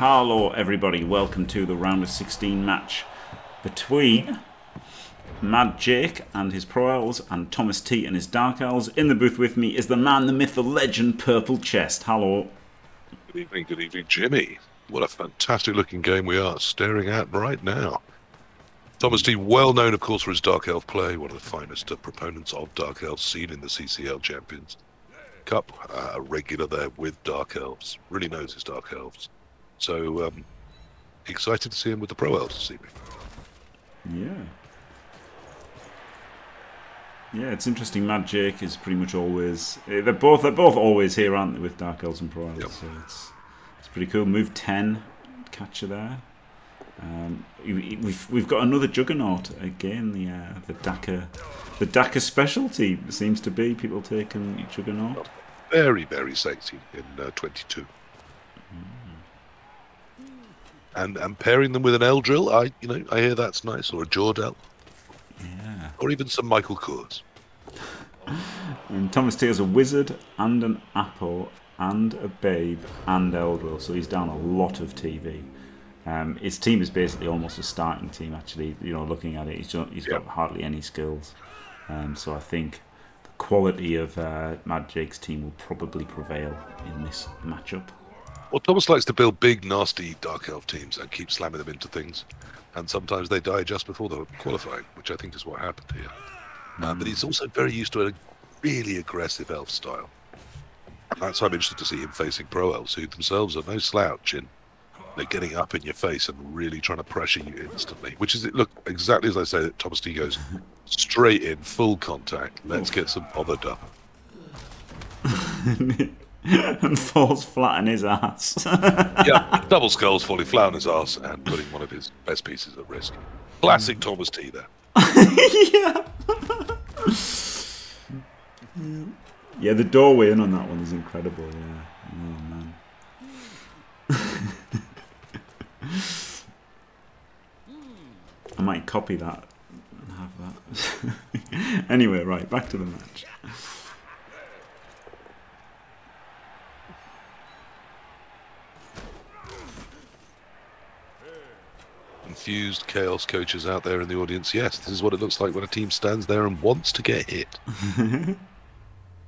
Hello, everybody. Welcome to the round of 16 match between Mad Jake and his Pro Elves and Thomas T and his Dark Elves. In the booth with me is the man, the myth, the legend, Purple Chest. Hello. Good evening, good evening, Jimmy. What a fantastic looking game we are staring at right now. Thomas T, well known, of course, for his Dark Elf play, one of the finest uh, proponents of Dark Elves seen in the CCL Champions Cup, uh, a regular there with Dark Elves. Really knows his Dark Elves. So, um, excited to see him with the Pro Elves this evening. Yeah. Yeah, it's interesting. Mad Jake is pretty much always eh, they're both they're both always here, aren't they, with Dark Elves and Pro Elves? Yep. So it's it's pretty cool. Move ten, catcher there. Um, we- we've we've got another juggernaut again. The uh, the Daka the Daka specialty seems to be people taking juggernaut. Very, very sexy in uh, 22. And and pairing them with an Eldril, I you know I hear that's nice, or a Jordell, Yeah. or even some Michael Kors. And Thomas T has a wizard and an apple and a babe and Eldril, so he's down a lot of TV. Um, his team is basically almost a starting team, actually. You know, looking at it, he's, not, he's got hardly any skills. Um, so I think the quality of uh, Mad Jake's team will probably prevail in this matchup. Well, Thomas likes to build big, nasty Dark Elf teams and keep slamming them into things. And sometimes they die just before the qualifying, which I think is what happened here. Uh, but he's also very used to a really aggressive elf style. And that's why I'm interested to see him facing pro elves, who themselves are no slouch in they're getting up in your face and really trying to pressure you instantly. Which is, look, exactly as I say, that Thomas T goes straight in, full contact. Let's get some bothered up. and falls flat on his ass. yeah, double skulls falling flat on his ass and putting one of his best pieces at risk. Classic mm. Thomas T there. yeah. yeah, the doorway in on that one is incredible. Yeah. Oh man. I might copy that and have that. anyway, right, back to the match. Confused chaos coaches out there in the audience. Yes, this is what it looks like when a team stands there and wants to get hit.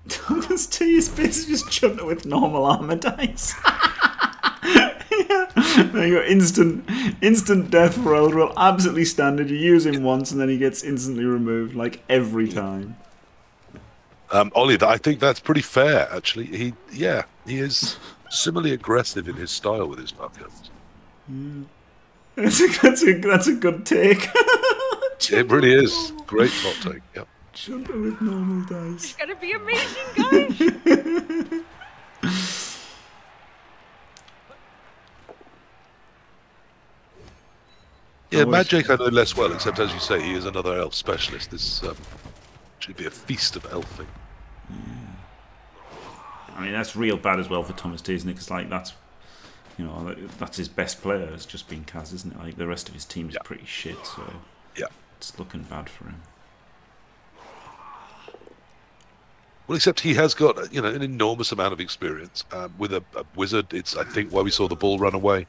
Thomas T is basically just it with normal armor dice. yeah. There you go, instant, instant death for Eldril. Absolutely standard. You use him once and then he gets instantly removed, like every time. Um, Ollie, I think that's pretty fair, actually. He, yeah, he is similarly aggressive in his style with his elves. That's a, that's a, that's a good take. It really is. Great hot take. Yep. Chuck with normal dice. It's gonna be amazing, guys. Yeah, Always- Mad Jake I know less well, except as you say, he is another elf specialist. This um, should be a feast of elfing. I mean, that's real bad as well for Thomas T, isn't it? Because, like, that's, you know, that's his best player. It's just been Kaz, isn't it? Like, the rest of his team is Yeah. pretty shit, so Yeah. it's looking bad for him. Well, except he has got you know an enormous amount of experience um, with a, a wizard. It's I think why we saw the ball run away.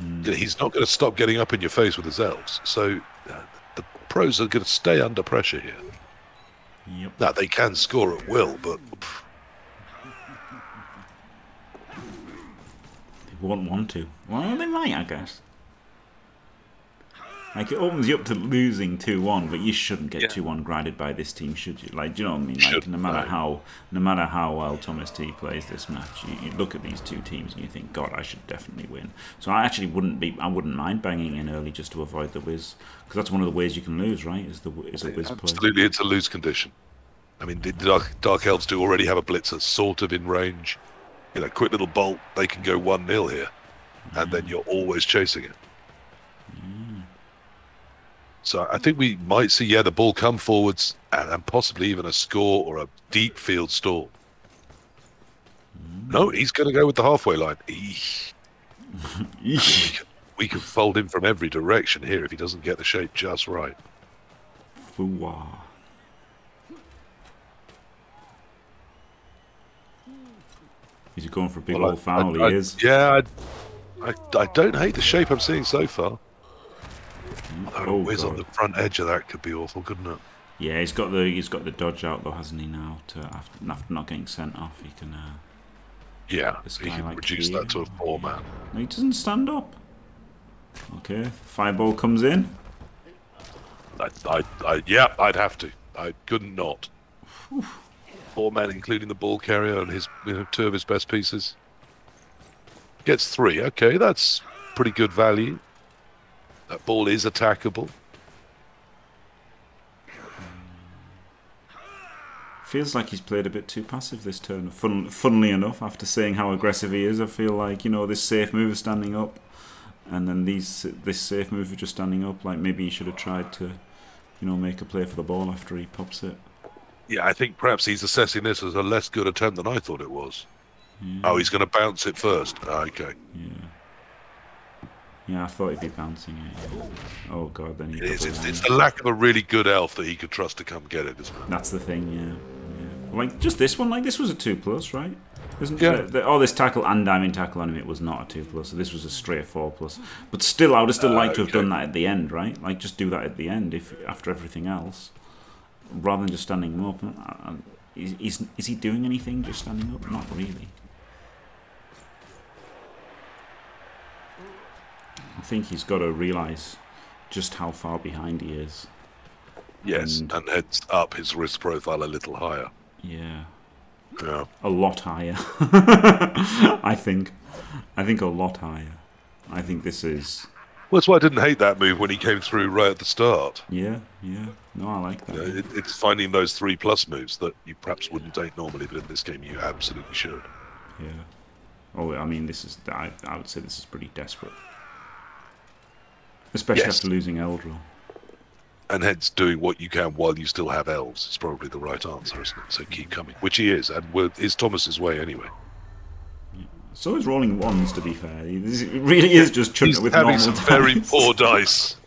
You know, he's not going to stop getting up in your face with his elves. So uh, the pros are going to stay under pressure here. Yep. Now they can score at will, but pff, won't want to. Well, they might, I guess. Like, it opens you up to losing 2 1, but you shouldn't get 2 1 grinded by this team, should you? Like, do you know what I mean? Like, Shouldn't, no matter no. how no matter how well Thomas T plays this match, you, you look at these two teams and you think, God, I should definitely win. So I actually wouldn't be, I wouldn't mind banging in early just to avoid the whiz, because that's one of the ways you can lose, right? Is the is a whiz play. absolutely it's a lose condition. I mean, the dark, dark elves do already have a blitzer sort of in range. You know, quick little bolt, they can go one 0 here, and then mm. you're always chasing it. Mm. So I think we might see, yeah, the ball come forwards and, and possibly even a score or a deep field stall. No, mm. he's going to go with the halfway line. We can, we can fold him from every direction here if he doesn't get the shape just right. Fooah. He's going for a big Well, old foul, I- I- he is. Yeah, I, I don't hate the shape I'm seeing so far. Although Oh, whiz on the front edge of that could be awful, couldn't it? Yeah, he's got the he's got the dodge out though, hasn't he? Now to after, after not getting sent off, he can. Uh, Yeah, he can like reduce here. that to a four man. no, he doesn't stand up. Okay, fireball comes in. I, I, I, yeah, I'd have to. I couldn't not. Four men, including the ball carrier and his you know, two of his best pieces. Gets three. Okay, that's pretty good value. That ball is attackable. Feels like he's played a bit too passive this turn. Fun, funnily enough, after seeing how aggressive he is, I feel like you know this safe move is standing up, and then these this safe move is just standing up. Like maybe he should have tried to, you know, make a play for the ball after he pops it. Yeah, I think perhaps he's assessing this as a less good attempt than I thought it was. Yeah, Oh, he's going to bounce it first. Okay. yeah. Yeah, I thought he'd be bouncing it. Oh god, then he. It is. It's, it's the lack of a really good elf that he could trust to come get it, isn't it? That's the thing, yeah. yeah. Like just this one, like this was a two plus, right? Isn't Yeah. the, the, oh, this tackle and diamond tackle on him, it was not a two plus. So this was a straight four plus. But still, I would have still Uh, liked to have okay. done that at the end, right? Like just do that at the end if after everything else, rather than just standing him up. Uh, Is, is, is he doing anything just standing up? Not really. I think he's got to realise just how far behind he is. Yes, And- and heads up his risk profile a little higher. Yeah. Yeah. a lot higher. I think. I think a lot higher. I think this is. Well, that's why I didn't hate that move when he came through right at the start. Yeah, yeah. No, I like that. You know, it, it's finding those three plus moves that you perhaps wouldn't take normally, but in this game you absolutely should. Yeah. Oh, I mean, this is. I, I would say this is pretty desperate. Especially Yes. after losing Eldril. And hence, doing what you can while you still have elves is probably the right answer, isn't it? So keep coming, which he is, and is Thomas's way anyway. So is rolling ones, to be fair. He this- really is just chucking it with having normal some very poor dice.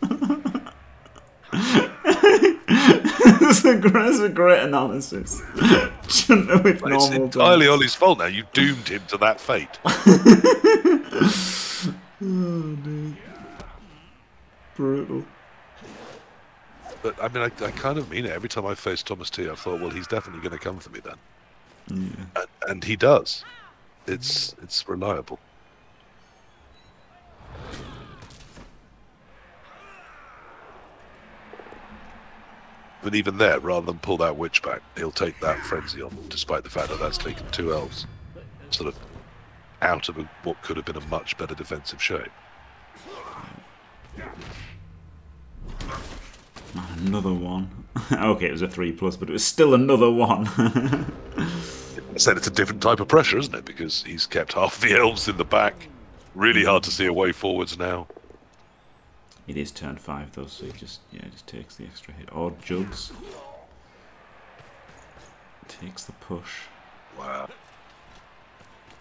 That's a great, that's a great analysis. It with But it's normal entirely on his fault now. You doomed him to that fate. Oh, Brutal. But I mean, I, I kind of mean it. Every time I face Thomas T, I thought, well, he's definitely going to come for me then, Yeah. and, and he does. It's it's reliable. But even there, rather than pull that witch back, he'll take that frenzy on, despite the fact that that's taken two elves, sort of out of a, what could have been a much better defensive shape. Another one. okay, it was a three plus, but it was still another one. I said it's a different type of pressure, isn't it? Because he's kept half the elves in the back. Really hard to see a way forwards now. It is turn five though, so it just yeah, just takes the extra hit. Or jugs. Takes the push. Wow.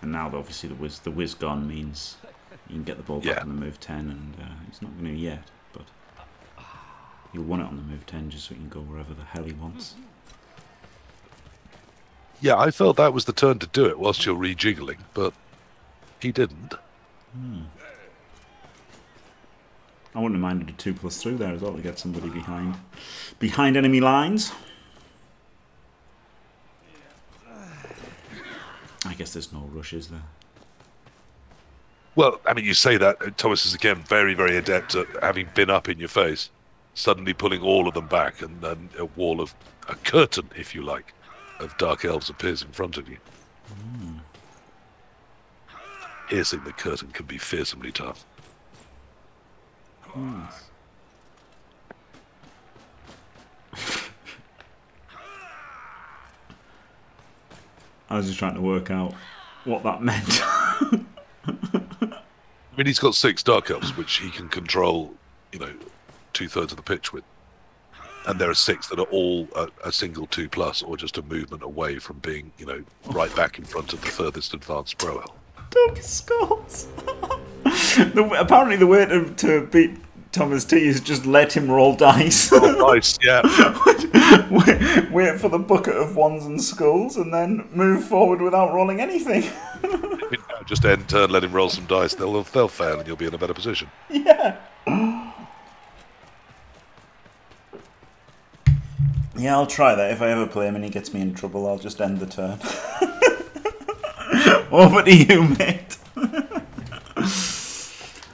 And now obviously the whiz the whiz gone means you can get the ball back Yeah. on the move ten and uh, he's not gonna yet, but he'll want it on the move ten just so he can go wherever the hell he wants. Yeah, I felt that was the turn to do it whilst you're rejiggling, but he didn't. I wouldn't have minded a two plus through there as well to get somebody behind behind enemy lines. I guess there's no rush, is there? Well, I mean, you say that, and Thomas is again very, very adept at having been up in your face, suddenly pulling all of them back, and then a wall of a curtain, if you like, of dark elves appears in front of you. Hmm. Piercing the curtain can be fearsomely tough. I was just trying to work out what that meant. I mean, he's got six dark elves, which he can control, you know, two thirds of the pitch with. And there are six that are all a, a single two plus, or just a movement away from being, you know, right back in front of the furthest advanced pro elf. Dumb the, apparently, the way to, to beat Thomas T is just let him roll dice. Oh, nice, yeah. wait, wait for the bucket of ones and skulls, and then move forward without rolling anything. Just end turn, let him roll some dice. They'll they'll fail, and you'll be in a better position. Yeah. Yeah, I'll try that. If I ever play him and he gets me in trouble, I'll just end the turn. Over to you, mate.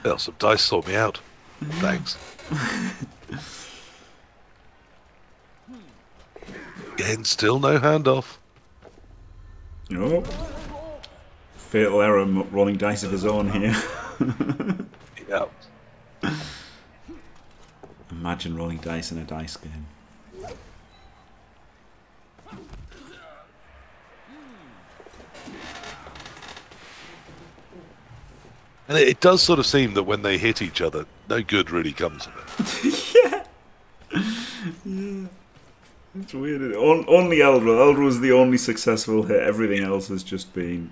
Well, some dice sort me out. Thanks. Again, still no handoff. Oh. Fatal error, rolling dice of his own here. Yeah. Imagine rolling dice in a dice game. And it does sort of seem that when they hit each other, no good really comes of it. Yeah. yeah. It's weird. On, only Eldril. Eldril was the only successful hit. Everything else has just been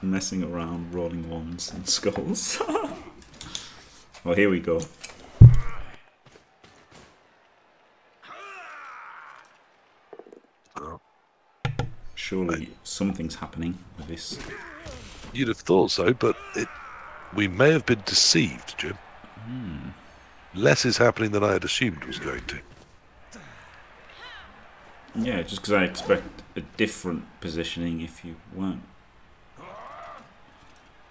messing around, rolling ones and skulls. well, here we go. Surely something's happening with this. You'd have thought so, but it, we may have been deceived, Jim. Less is happening than I had assumed was going to. Yeah, just because I expect a different positioning if you weren't.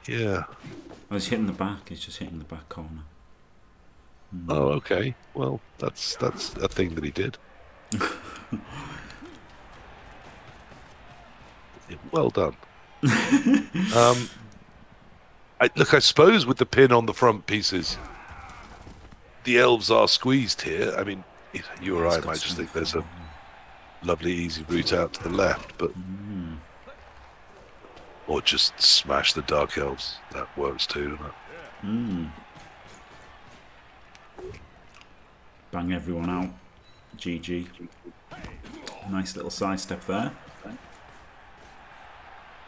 Yeah. I was hitting the back. He's just hitting the back corner. Oh, okay. Well, that's that's a thing that he did. Well done. um, I, look, I suppose with the pin on the front pieces, the elves are squeezed here. I mean, you or I might just think there's a lovely, easy route out to the left, but Mm. or just smash the dark elves. That works too, doesn't it? Mm. Bang everyone out. GG. Nice little sidestep there.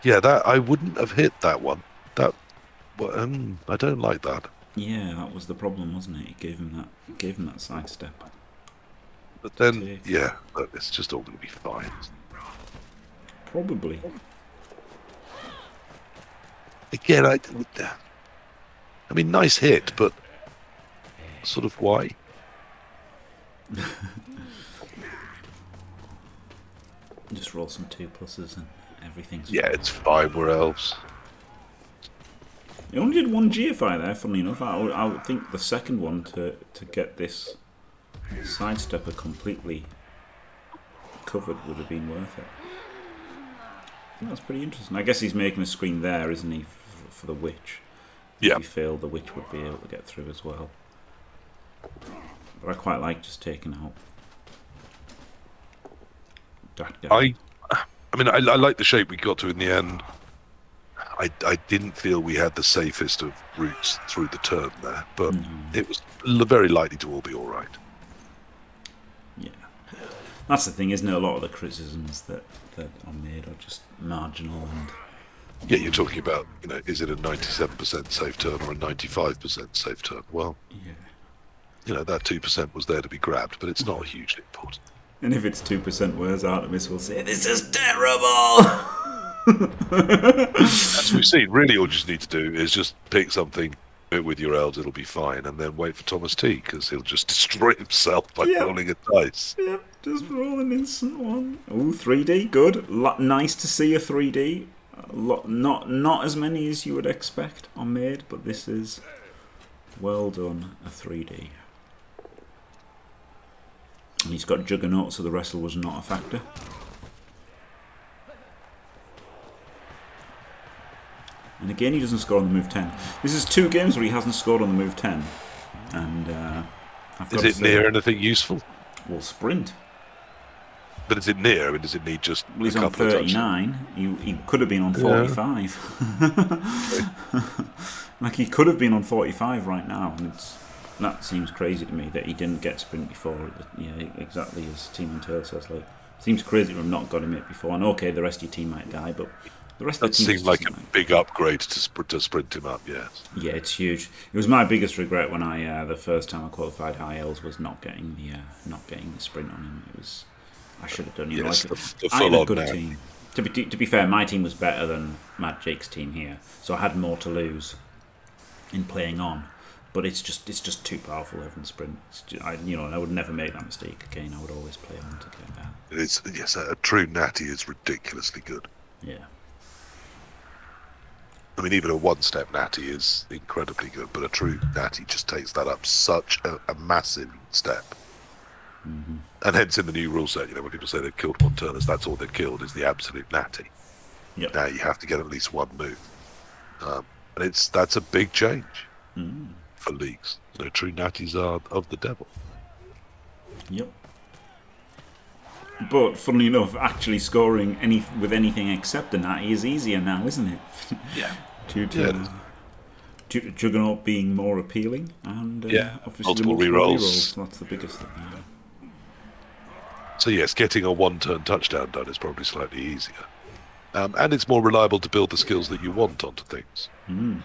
Yeah, that I wouldn't have hit that one. That, well, um, I don't like that. Yeah, that was the problem, wasn't it? It gave him that it gave him that sidestep. But then, yeah, it's just all going to be fine. Probably. Again, I, I mean, nice hit, but sort of why? Just roll some two pluses and everything's Yeah, it's fine. We're elves. He only did one GFI there, funnily enough. I would, I would think the second one to, to get this sidestepper completely covered would have been worth it. I think that's pretty interesting. I guess he's making a screen there, isn't he, for, for the witch? Yeah. If he failed, the witch would be able to get through as well. But I quite like just taking out that guy. I, I mean, I, I like the shape we got to in the end. I, I didn't feel we had the safest of routes through the turn there, but Mm. it was l- very likely to all be all right. Yeah, that's the thing, isn't it? A lot of the criticisms that, that are made are just marginal and Yeah, you're talking about, you know, is it a 97% safe turn or a 95% safe turn? Well, yeah. you know, that 2% was there to be grabbed, but it's not hugely important. And if it's two percent worse, Artemis will say, "This is terrible." As we've seen, really all you just need to do is just pick something with your elves, it'll be fine, and then wait for Thomas T, because he'll just destroy himself by Yeah. rolling a dice. yep, just roll an instant one. Ooh, 3D, good. Lo- nice to see a 3D. A lot, not not as many as you would expect are made, but this is well done. A 3D. And he's got Juggernaut, so the wrestle was not a factor. And again, he doesn't score on the move 10. This is two games where he hasn't scored on the move 10. And uh, Is it near anything useful? Well, sprint. But is it near? I mean, does it need just Well, he's a on couple of touches? 39. He, he could have been on Yeah. 45. like, he could have been on 45 right now. And it's, that seems crazy to me that he didn't get sprint before. Yeah, exactly as Team and Tail says. Like, seems crazy to have not got him it before. And okay, the rest of your team might die, but the rest That of the team seemed like a doesn't big upgrade to, sp- to sprint him up, yes. Yeah, it's huge. It was my biggest regret when I uh, the first time I qualified high elves was not getting the uh, not getting the sprint on him. It was I should have done. You Yes, know, the, like, the I had a good now. team. To be to be fair, my team was better than Mad Jake's team here, so I had more to lose in playing on. But it's just it's just too powerful every sprint. It's ju- I, you know, I would never make that mistake again. I would always play on to get that. It's yes, a, a true natty is ridiculously good. Yeah. I mean, even a one-step natty is incredibly good, but a true natty just takes that up such a, a massive step. And hence, in the new rule set, you know, when people say they've killed one turners, that's all they've killed is the absolute natty. Yep. Now you have to get at least one move, um, and it's that's a big change for leagues. You know, true natties are of the devil. Yep. But funnily enough, actually scoring any with anything except a natty is easier now, isn't it? Yeah. Due to Yeah, Juggernaut being more appealing, and uh, Yeah, obviously the multiple rerolls. rerolls, That's the biggest thing. Yeah. So yes, getting a one-turn touchdown done is probably slightly easier, um, and it's more reliable to build the skills that you want onto things. Mm.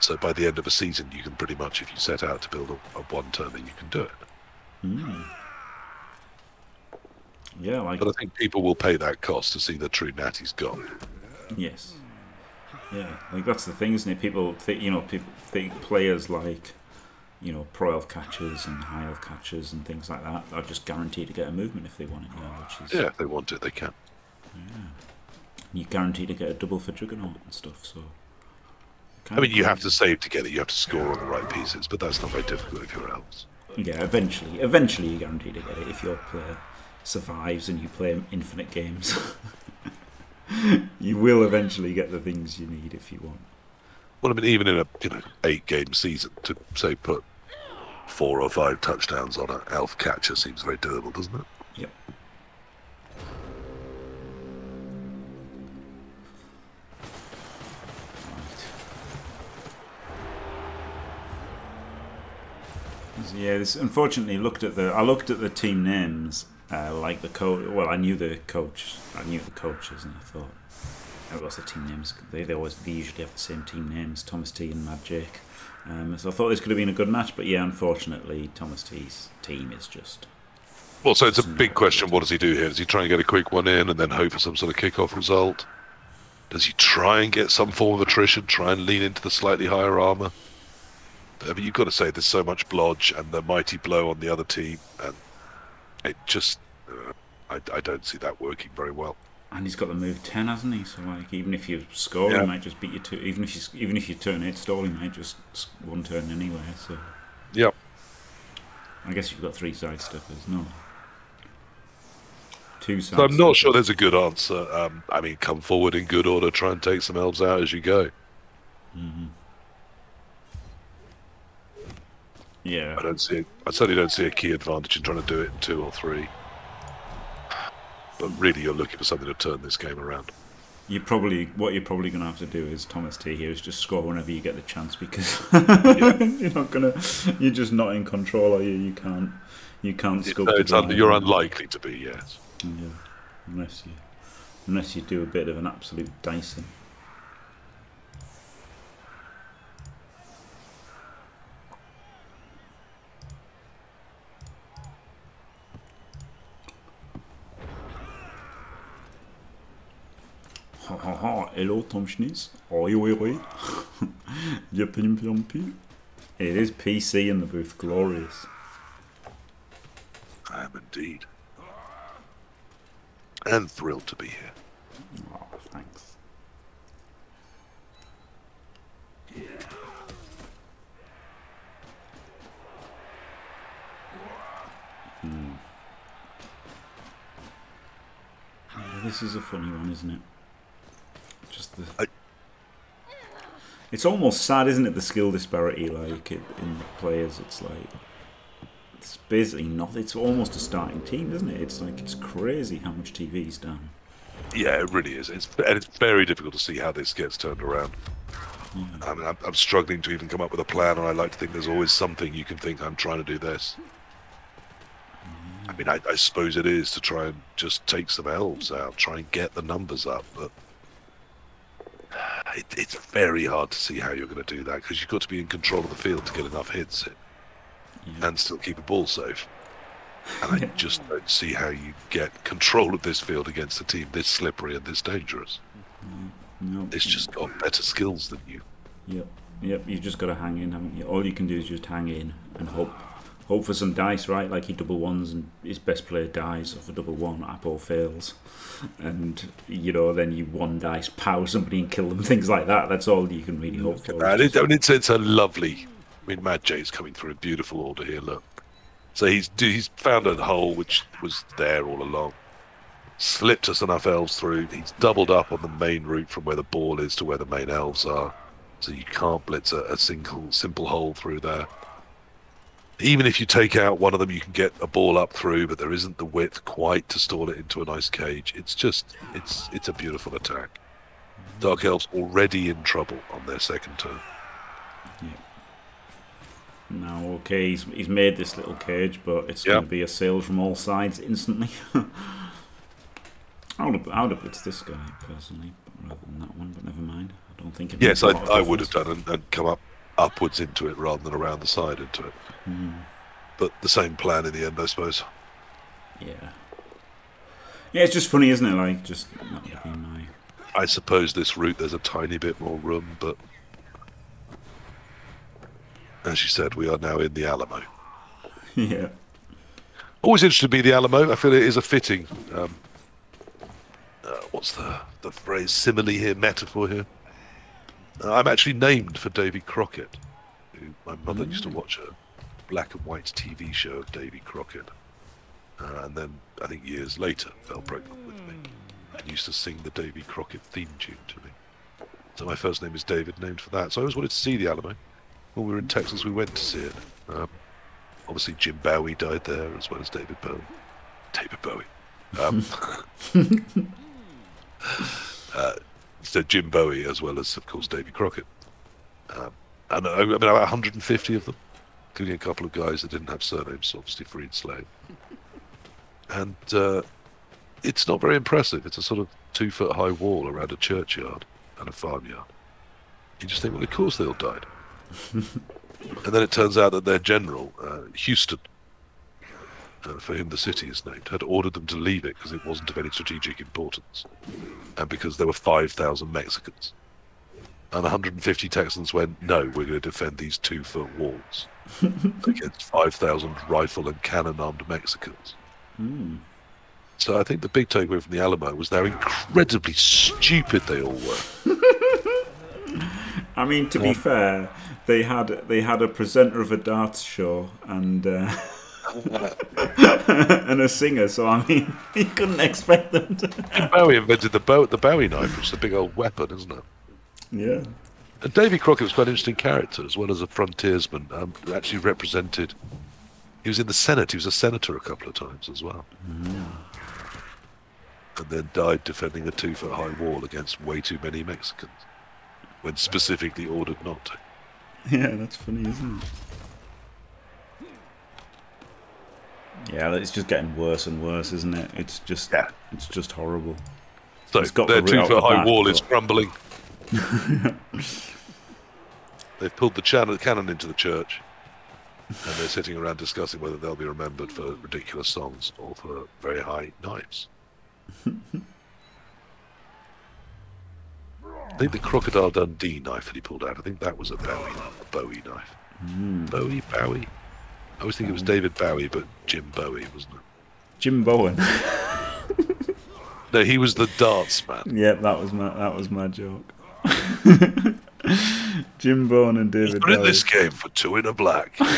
So by the end of a season, you can pretty much, if you set out to build a, a one-turner, you can do it. Mm. Yeah, like But I think people will pay that cost to see the true natty's gone. yes, yeah, like that's the thing, isn't it? People think you know, people think players like you know pro elf catchers and high elf catchers and things like that are just guaranteed to get a movement if they want it. You know, which is Yeah, if they want it, they can. Yeah. you're guaranteed to get a double for Juggernaut and stuff. So I mean, you have to save to get it. You have to score on the right pieces, but that's not very difficult if you're elves. Yeah, eventually, eventually you're guaranteed to get it if your player survives and you play infinite games. you will eventually get the things you need if you want. Well, I mean, even in a you know eight-game season, to say put four or five touchdowns on an elf catcher seems very doable, doesn't it? Yep. Right. Yeah, this unfortunately looked at the. I looked at the team names, uh, like the coach. Well, I knew the coach. I knew the coaches, and I thought, oh, what's the team names? They, they always they usually have the same team names: Thomas T and Mad Jake. Um, so I thought this could have been a good match, but yeah, unfortunately, Thomas T's team is just Well, so it's a big question. What does he do here? Does he try and get a quick one in and then hope for some sort of kickoff result? Does he try and get some form of attrition? Try and lean into the slightly higher armor? I mean, you've got to say there's so much blodge and the mighty blow on the other team, and it just uh, I, I don't see that working very well. And he's got the move ten, hasn't he? So like, even if you score, Yeah. he might just beat you two. Even if you even if you turn eight stall, he might just one turn anyway. So yeah, I guess you've got three side stuffers. No, two side. So I'm not sure there's a good answer. Um, I mean, come forward in good order, try and take some elves out as you go. Yeah, I don't see. I certainly don't see a key advantage in trying to do it in two or three. But really, you're looking for something to turn this game around. you probably what you're probably going to have to do is Thomas T here is just score whenever you get the chance because you're not gonna. You're just not in control, are you? You can't. You can't score. No, it's un- you're unlikely to be. Yes. Yeah, unless you unless you do a bit of an absolute dicing. Hello Tom Schniz. Oi oi oi. Yippee yumpy. It is PC in the booth, glorious. I am indeed. And thrilled to be here. Oh, thanks. Hmm. Yeah, this is a funny one, isn't it? The. I- It's almost sad, isn't it? The skill disparity, like it, in the players. It's like it's basically not. It's almost a starting team, isn't it? It's like it's crazy how much TV's done. Yeah, it really is. It's and it's very difficult to see how this gets turned around. I mean, I'm, I'm struggling to even come up with a plan, and I like to think there's always something you can think I'm trying to do this. Mm-hmm. I mean, I, I suppose it is to try and just take some elves out, try and get the numbers up, but it, it's very hard to see how you're going to do that because you've got to be in control of the field to get enough hits in Yeah. and still keep a ball safe. And I just don't see how you get control of this field against a team this slippery and this dangerous. Mm-hmm. No. It's just got better skills than you. Yep. Yep. You've just got to hang in, haven't you? All you can do is just hang in and hope. Hope for some dice, right? Like he double ones and his best player dies off a double one. Apple fails, and you know then you one dice power somebody and kill them. Things like that. That's all you can really hope for. I mean, it's, it's a lovely. I mean, Mad J's coming through a beautiful order here. Look, so he's he's found a hole which was there all along. Slipped us enough elves through. He's doubled up on the main route from where the ball is to where the main elves are, so you can't blitz a, a single simple hole through there. Even if you take out one of them, you can get a ball up through, but there isn't the width quite to stall it into a nice cage. It's just, it's it's a beautiful attack. Dark Elves already in trouble on their second turn. Now, okay, he's, he's made this little cage, but it's Yeah. going to be assailed from all sides instantly. I would have, I would have blitzed this guy personally, rather than that one, but never mind. I don't think it Yes, I, I would have done and, and come up upwards into it rather than around the side into it. Hmm. But the same plan in the end, I suppose. Yeah. Yeah, it's just funny, isn't it? Like, just would have my. I suppose this route there's a tiny bit more room, but as you said, we are now in the Alamo. yeah. Always interested to be the Alamo. I feel it is a fitting. Um, uh, what's the the phrase? Simile here, metaphor here. I'm actually named for Davy Crockett, who my mother used to watch a black and white TV show of Davy Crockett, uh, and then I think years later fell pregnant with me and used to sing the Davy Crockett theme tune to me. So my first name is David, named for that. So I always wanted to see the Alamo. When we were in Texas, we went to see it. Um, obviously, Jim Bowie died there as well as David Bowie. David Bowie. Um, uh, so Jim Bowie as well as, of course, Davy Crockett. Um, and I, I mean, about 150 of them, including a couple of guys that didn't have surnames, obviously free and slave. And uh, it's not very impressive. It's a sort of two foot high wall around a churchyard and a farmyard. You just think, well, of course they all died. and then it turns out that their general, uh, Houston, uh, for whom the city is named, had ordered them to leave it because it wasn't of any strategic importance, and because there were 5,000 Mexicans. And 150 Texans went, no, we're going to defend these two foot walls against 5,000 rifle and cannon armed Mexicans. Hmm. So I think the big takeaway from the Alamo was how incredibly stupid they all were. I mean, to be fair, they had they had a presenter of a darts show and uh, and a singer. So I mean, you couldn't expect them to. Bowie invented the bow, the Bowie knife, which is a big old weapon, isn't it? Yeah. And Davy Crockett was quite an interesting character, as well as a frontiersman. Um, actually represented. He was in the Senate. He was a senator a couple of times as well. And then died defending a two-foot-high wall against way too many Mexicans, when specifically ordered not to. Yeah, that's funny, isn't it? Yeah, it's just getting worse and worse, isn't it? It's just, Yeah. it's just horrible. So It's got their the route the two-foot-high back, wall is crumbling. They've pulled the chan- cannon into the church, and they're sitting around discussing whether they'll be remembered for ridiculous songs or for very high knives. I think the Crocodile Dundee knife that he pulled out, I think that was a Bowie, a Bowie knife. Hmm. Bowie, Bowie? I always think it was um, David Bowie, but Jim Bowie, wasn't it? Jim Bowen. No, he was the dance man. yeah, that was my that was my joke. Jim Bowen and David We're in this game for two in a black.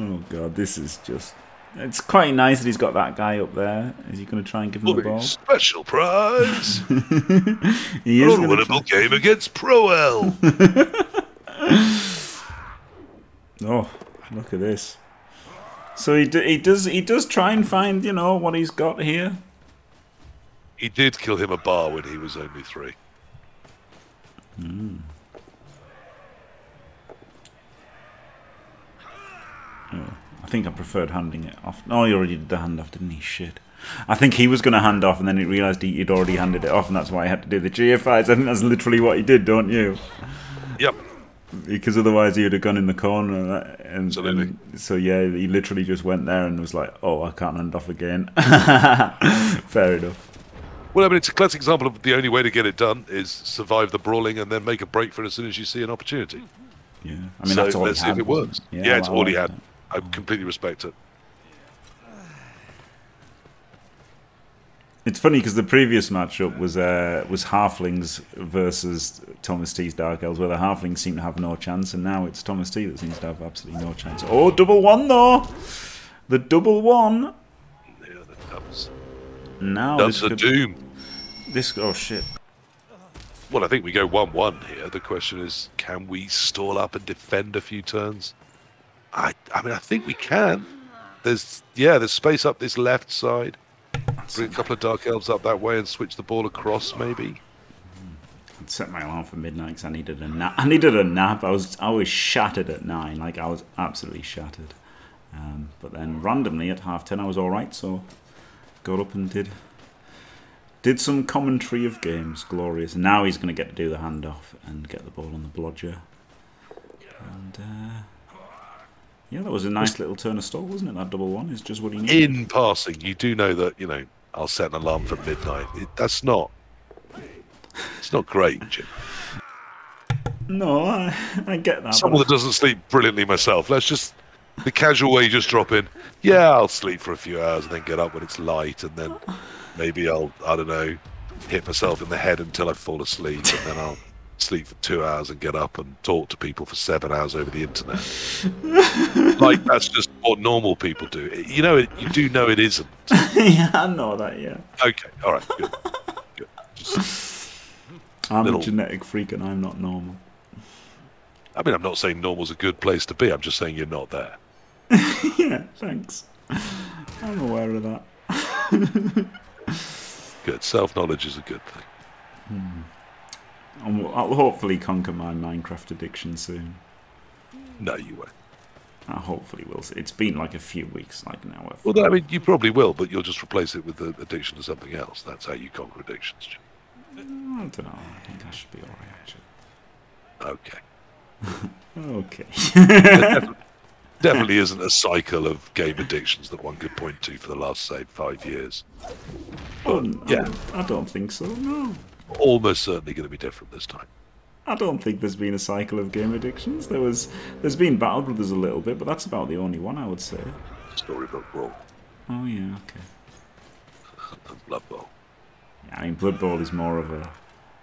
Oh god, this is just. It's quite nice that he's got that guy up there. Is he going to try and give him the ball? Special prize! He is Unwinnable game against Proel! Oh, look at this. So he d- he does he does try and find you know what he's got here. he did kill him a bar when he was only three. Hmm. Oh, I think I preferred handing it off. No, he already did the handoff, didn't he? Shit. I think he was going to hand off, and then he realised he, he'd already handed it off, and that's why he had to do the GFIs. I think that's literally what he did, don't you? Yep. Because otherwise he would have gone in the corner. And, and so yeah, he literally just went there and was like, "Oh, I can't end off again." Fair enough. Well, I mean, it's a classic example of the only way to get it done is survive the brawling and then make a break for it as soon as you see an opportunity. Yeah, I mean so that's all let's he see had, if it works. it? Yeah, it's all he had. I completely respect it. It's funny because the previous matchup was uh, was Halflings versus Thomas T's Dark Elves, where the Halflings seem to have no chance, and now it's Thomas T that seems to have absolutely no chance. Oh, double one though, the double one. Yeah, the dubs. Now Dubs this could, doom. this oh shit. Well, I think we go 1 1 here. The question is can we stall up and defend a few turns? I, I mean, I think we can. There's, yeah, there's space up this left side. Bring a couple of Dark Elves up that way and switch the ball across, maybe. I'd set my alarm for midnight because I needed a nap. I needed a nap. I was I was shattered at nine, like I was absolutely shattered. Um, but then randomly at half ten, I was all right. So got up and did did some commentary of games. Glorious. Now he's going to get to do the handoff and get the ball on the blodger. And uh, yeah, that was a nice little turn of stall, wasn't it? That double one is just what he needed. In passing, you do know that, you know, I'll set an alarm for midnight. It, that's not. It's not great, Jim. No, I, I get that. Someone that doesn't sleep brilliantly myself. Let's just the casual way you just drop in. Yeah, I'll sleep for a few hours and then get up when it's light, and then maybe I'll I don't know hit myself in the head until I fall asleep, and then I'll sleep for two hours and get up and talk to people for seven hours over the internet. like that's just what normal people do. You know, it, you do know it isn't. yeah, I know that. Yeah, Okay, all right, good. good. I'm Little- a genetic freak and I'm not normal. I mean, I'm not saying normal's a good place to be. I'm just saying you're not there. yeah, thanks. I'm aware of that. Good. Self knowledge is a good thing. We'll- I'll hopefully conquer my Minecraft addiction soon. No, you won't. I hopefully will. It's been like a few weeks, like now. I've, Well, I mean, you probably will, but you'll just replace it with the addiction to something else. That's how you conquer addictions. Jim. Mm, I don't know. I think I should be alright, actually. Okay. Okay. Definitely isn't a cycle of game addictions that one could point to for the last, say, five years. Oh, But, yeah, I, I don't think so. No. Almost certainly going to be different this time. I don't think there's been a cycle of game addictions. There was, there's been Battle Brothers a little bit, but that's about the only one I would say. Storybook Brawl Oh yeah, okay. and Blood Bowl. Yeah, I mean, Blood Bowl is more of a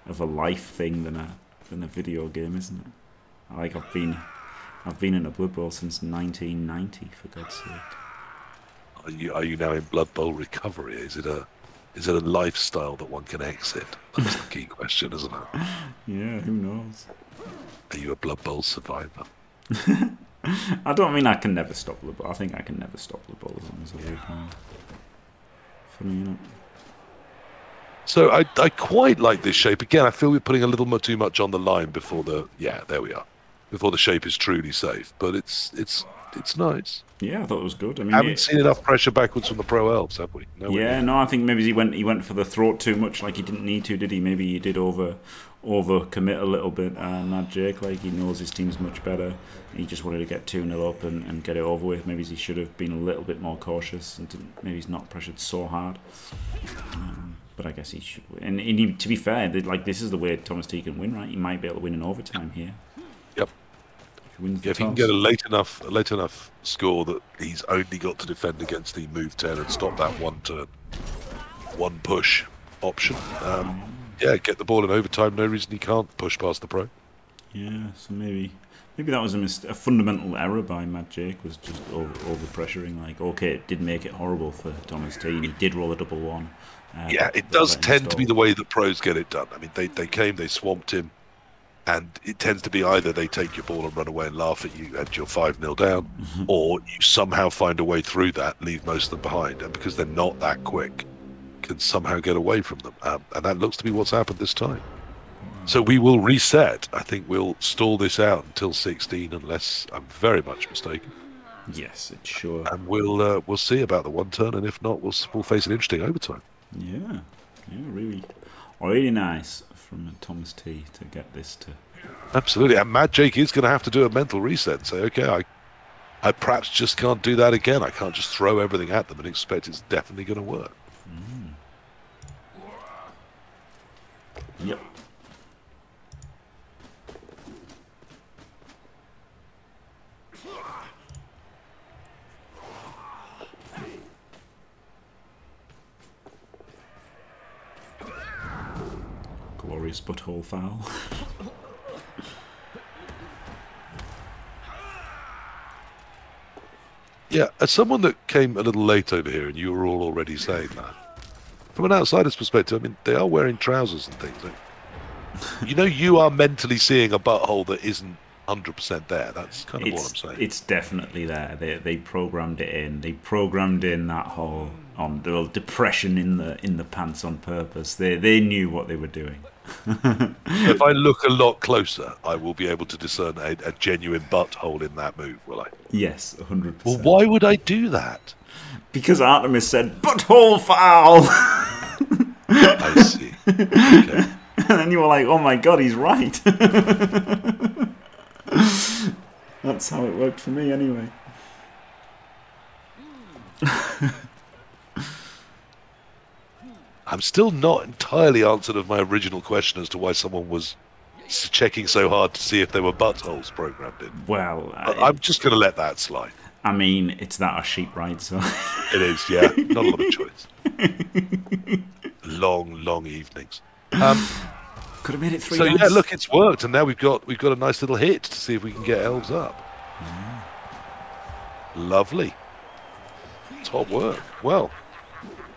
of a life thing than a than a video game, isn't it? Like I've been I've been in a Blood Bowl since 1990, for God's sake. Are you, are you now in Blood Bowl recovery? Is it a is it a lifestyle that one can exit? That's the key question, isn't it? Yeah, who knows? Are you a Blood Bowl survivor? I don't mean I can never stop Blood Bowl. I think I can never stop Blood Bowl as long as I live now. Funny, innit? So I, I quite like this shape. Again, I feel we're putting a little too much on the line before the yeah, there we are. Before the shape is truly safe. But it's it's it's nice. Yeah, I thought it was good. I mean, haven't yeah, seen enough pressure backwards from the pro elves, have we? No, yeah, no, I think maybe he went he went for the throat too much, like he didn't need to, did he? Maybe he did over over commit a little bit. And that Jake, like he knows his team's much better. He just wanted to get two 0 up and, and get it over with. Maybe he should have been a little bit more cautious and didn't, maybe he's not pressured so hard. Um, but I guess he should win. And, and he, to be fair, like this is the way Thomas T can win, right? He might be able to win in overtime here. Yep. If he wins the Yeah, if he can get a late enough a late enough score that he's only got to defend against the move ten and stop that one turn, one push option. Um, yeah, get the ball in overtime. No reason he can't push past the pro. Yeah, so maybe maybe that was a, mis- a fundamental error by Mad Jake was just over, over pressuring. Like, okay, it did make it horrible for Thomas T. He did roll a double one. Uh, Yeah, it does let him tend to be the way that pros get it done. I mean, they, they came, they swamped him, and it tends to be either they take your ball and run away and laugh at you and you're 5 0 down, or you somehow find a way through that, leave most of them behind, and because they're not that quick, can somehow get away from them. Um, and that looks to be what's happened this time. So we will reset. I think we'll stall this out until 16, unless I'm very much mistaken. Yes, it's sure. And we'll uh, we'll see about the one turn, and if not, we'll we'll face an interesting overtime. Yeah, yeah, really. Really nice from Thomas T to get this to. Absolutely, and Mad Jake is going to have to do a mental reset and say, okay, I, I perhaps just can't do that again. I can't just throw everything at them and expect it's definitely going to work. Mm. Yep. Glorious butthole foul. Yeah, as someone that came a little late over here, and you were all already saying that, from an outsider's perspective, I mean, they are wearing trousers and things. Like, you know, you are mentally seeing a butthole that isn't hundred percent there. That's kind of what I'm it's, saying. it's definitely there. They they programmed it in. They programmed in that whole on the little depression in the in the pants on purpose. They they knew what they were doing. If I look a lot closer, I will be able to discern a, a genuine butthole in that move. Will I? Yes, 100%. Well, why would I do that? Because Artemis said butthole foul, I see. Okay. and then you were like, "Oh my god, he's right." That's how it worked for me, anyway. I'm still not entirely answered of my original question as to why someone was checking so hard to see if there were buttholes programmed in. Well, I- I'm just going to let that slide. I mean, it's that or sheep, right? So It is, yeah, not a lot of choice. long, long evenings. Um, could have made it three. so yeah, look, it's worked, and now we've got we've got a nice little hit to see if we can get elves up. Lovely, top work. Well,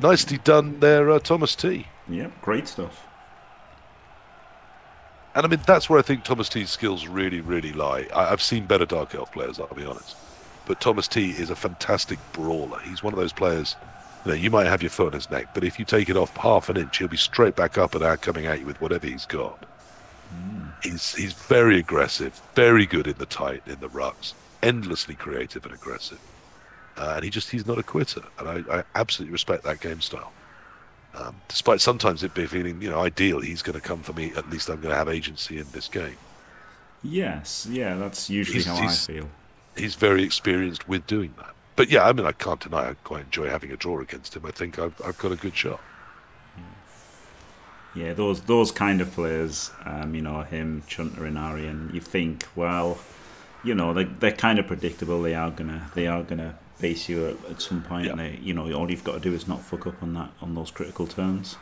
nicely done there, uh, Tomas T. Yep, great stuff. And I mean, that's where I think Tomas T's skills really, really lie. I, I've seen better Dark Elf players, I'll be honest. But Tomas T is a fantastic brawler. He's one of those players, you know, you might have your foot on his neck, but if you take it off half an inch, he'll be straight back up and out coming at you with whatever he's got. He's, he's very aggressive, very good in the tight, in the rucks, endlessly creative and aggressive. Uh, and he just, he's not a quitter. And I, I absolutely respect that game style. Um, despite sometimes it be feeling, you know, ideal, he's going to come for me. At least I'm going to have agency in this game. Yes, yeah, that's usually He's- how he's- I feel. He's very experienced with doing that. But yeah, I mean, I can't deny I quite enjoy having a draw against him. I think I've, I've got a good shot. Yeah, those those kind of players, um, you know, him, Chunter, and Arian. You think, well, you know, they they're kind of predictable. They are gonna they are gonna face you at, at some point. Yeah. And they, you know, all you've got to do is not fuck up on that on those critical turns,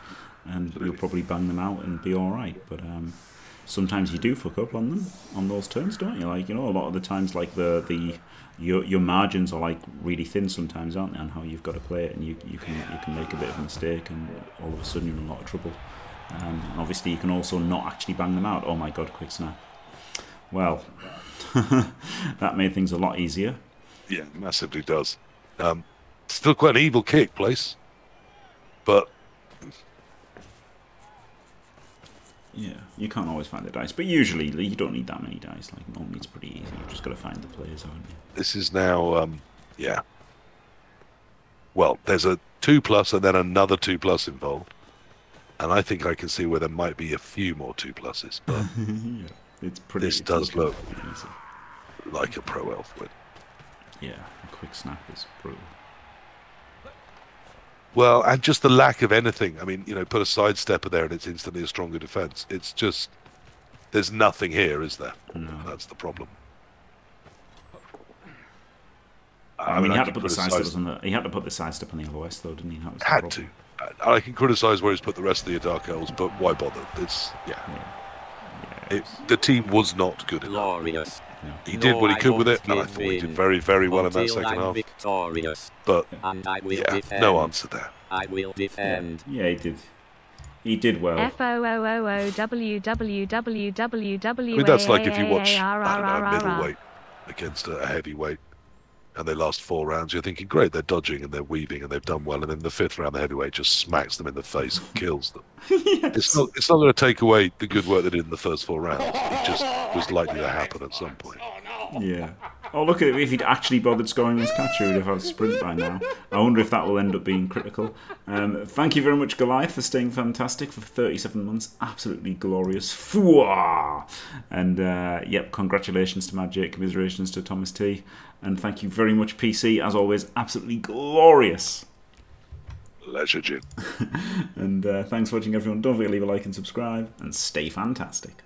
and you'll probably bang them out and be all right. But um, sometimes you do fuck up on them on those turns, don't you? Like you know, a lot of the times, like the the your your margins are like really thin sometimes, aren't they? On how you've got to play it, and you you can you can make a bit of a mistake, and all of a sudden you're in a lot of trouble. Um, and obviously, you can also not actually bang them out. Oh my god, quick snap! Well, that made things a lot easier. Yeah, massively does. Um, still quite an evil kick, place. But Yeah, you can't always find the dice, but usually you don't need that many dice. Like normally, it's pretty easy. You've just got to find the players, haven't you? this is now, um, yeah. Well, there's a two plus and then another two plus involved. And I think I can see where there might be a few more two pluses, but yeah, it's pretty. This it's does look- easy. like a pro elf would. Yeah, a quick snap is brutal. Well, and just the lack of anything. I mean, you know, put a sidestepper there and it's instantly a stronger defense. It's just there's nothing here, is there? No. That's the problem. I, mean, he had to put the sidesteps on the. He had to put the sidestep on the LOS though, didn't he? That was Had to. problem. I I can criticise where he's put the rest of the Dark Elves, but why bother? It's yeah. Yeah. Yeah. It, the team was not good enough. Glorious. He did what he could with it, and I thought he did very, very well in that second I'm half. victorious, But and I will yeah, defend. no answer there. I will defend. Yeah, he did. He did well. F O O O O W W W W W. I mean, that's like if you watch, I don't know, a middleweight against a heavyweight, and they last four rounds. You're thinking, great, they're dodging and they're weaving and they've done well, and then the fifth round, the heavyweight just smacks them in the face and kills them. It's not. It's not going to take away the good work they did in the first four rounds. It just was likely to happen at some point. Oh, Yeah. Oh, look at if he'd actually bothered scoring this catch, he would have had a sprint by now. I wonder if that will end up being critical. Um, thank you very much, Goliath, for staying fantastic for 37 months. Absolutely glorious. Fwah! And, uh, yep, congratulations to Mad Jake, commiserations to Tomas T. And thank you very much, PC. As always, absolutely glorious. Leisure, Jim. And uh, thanks for watching, everyone. Don't forget to leave a like and subscribe, and stay fantastic.